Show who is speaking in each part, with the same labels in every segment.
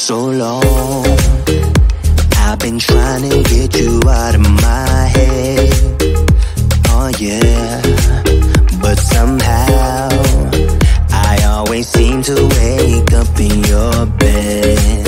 Speaker 1: so long. I've been trying to get you out of my head. Oh yeah. But somehow, I always seem to wake up in your bed.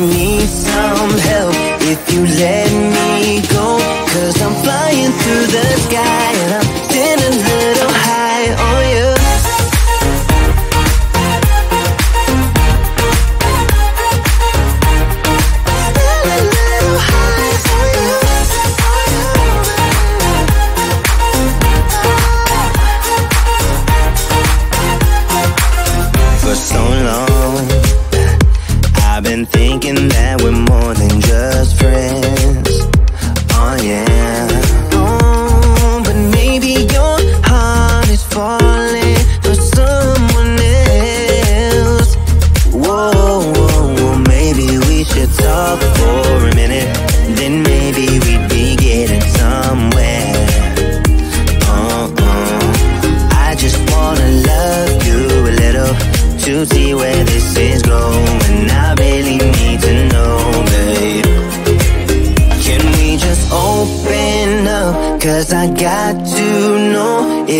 Speaker 1: Need some help if you let me go. Cause I'm flying through the sky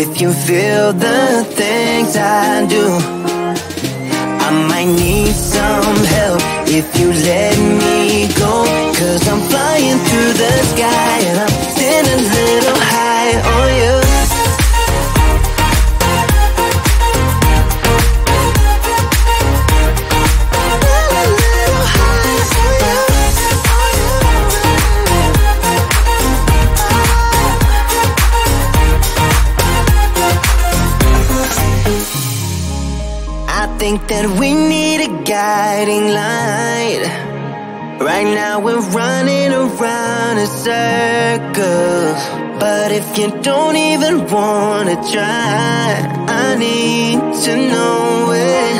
Speaker 1: if you feel the things I do. I might need some help if you let me go. Cause I'm flying through the sky and I'm sitting that we need a guiding light. Right now we're running around in circles. But if you don't even wanna try, I need to know it.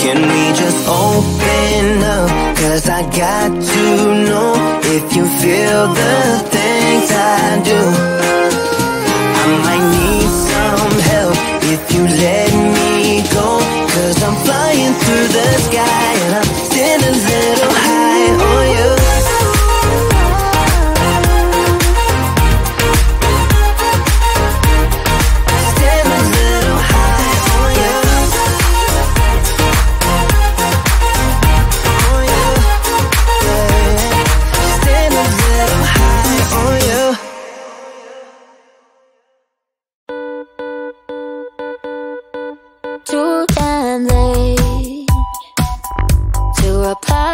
Speaker 1: Can we just open up? Cause I got to know if you feel the things I do. I might need some help if you let me. Cause I'm flying through the sky and I'm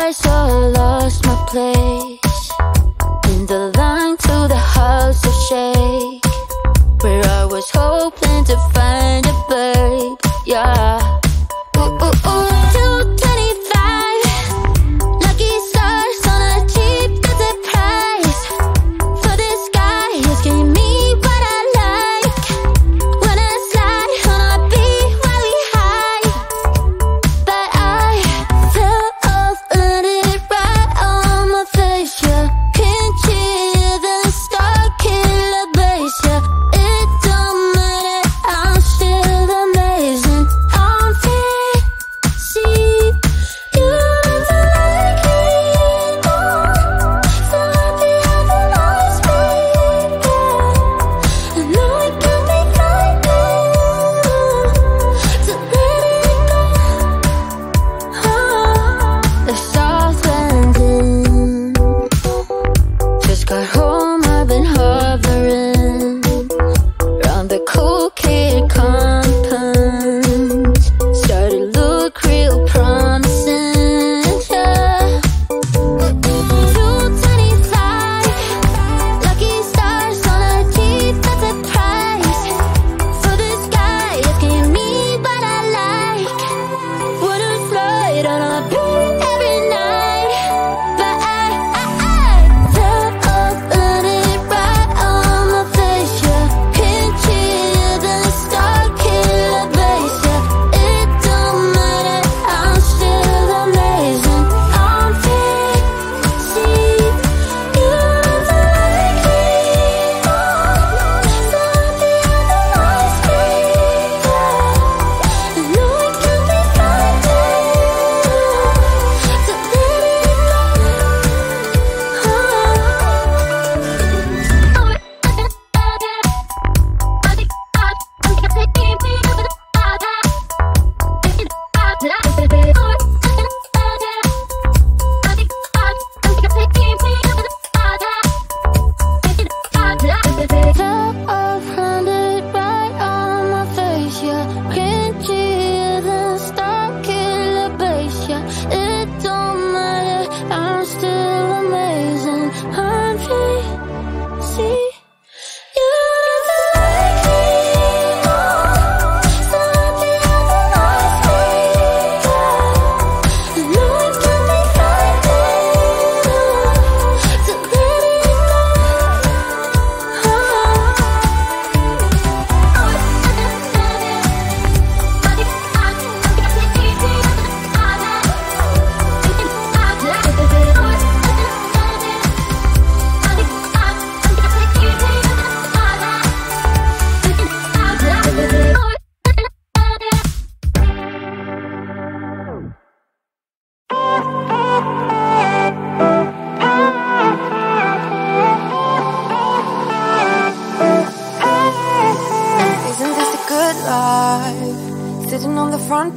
Speaker 2: apply, so I lost my place. In the line to the house of shake, where I was hoping I'm
Speaker 3: free. See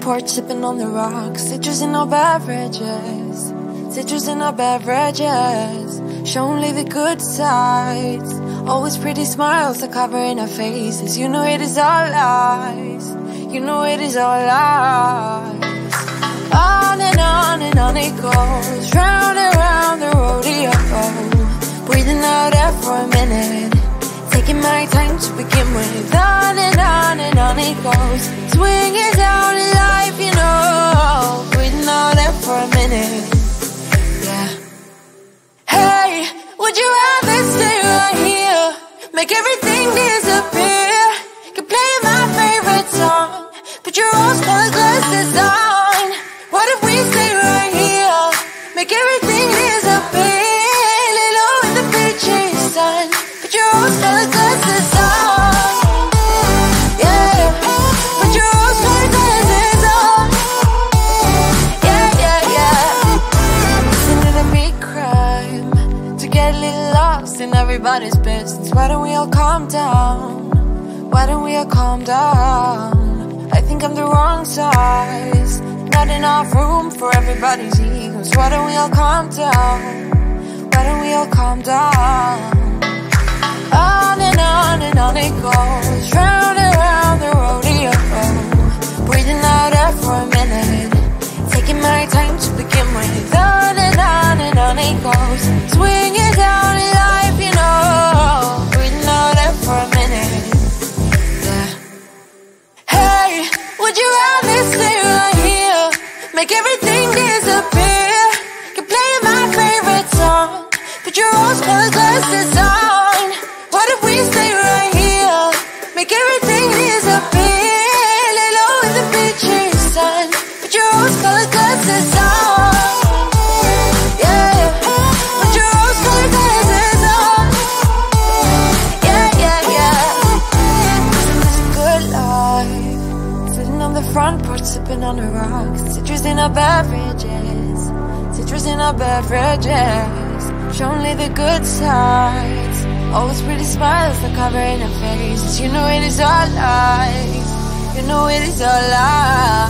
Speaker 3: porch, sipping on the rocks, citrus in our beverages, citrus in our beverages. Show only the good sides. Always pretty smiles are covering our faces. You know it is all lies. You know it is all lies. On and on and on it goes, round and round the rodeo. Breathing out air for a minute, taking my time to begin with. On and on and on it goes, swinging down in life, you know. Breathing out air for a minute, yeah. Hey, would you rather stay right here, make everything disappear? Why don't we all calm down? Why don't we all calm down? I think I'm the wrong size. Not enough room for everybody's egos. Why don't we all calm down? Why don't we all calm down? On and on and on it goes, round and round the rodeo. Breathing out air for a minute, taking my time to begin with. On and on and on it goes, would you rather stay right here, make everything disappear? Keep playing my favorite song, put your rose-colored glasses on the rocks. Citrus in our beverages. Citrus in our beverages. Show only the good sides. Always pretty smiles are covering our faces. You know it is all lies. You know it is all lies.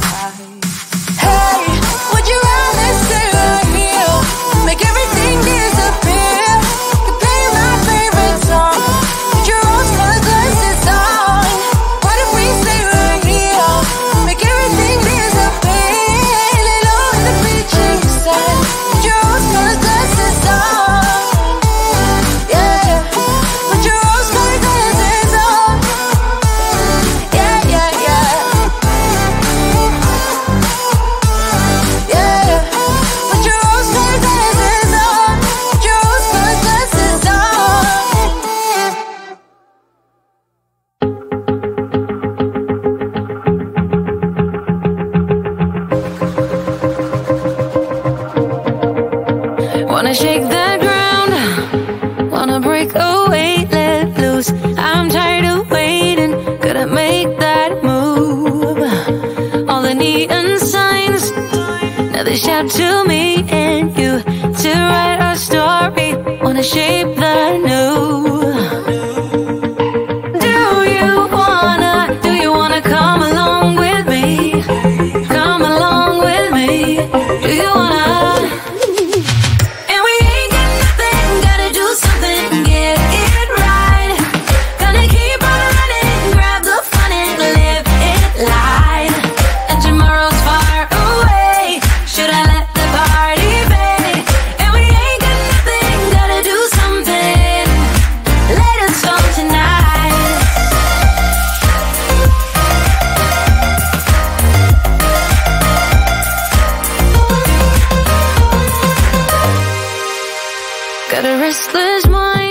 Speaker 2: Wanna shake the ground, wanna break away, let loose. I'm tired of waiting, gotta make that move. All the neon signs, now they shout to me and you to write our story. Wanna shape the new. restless mind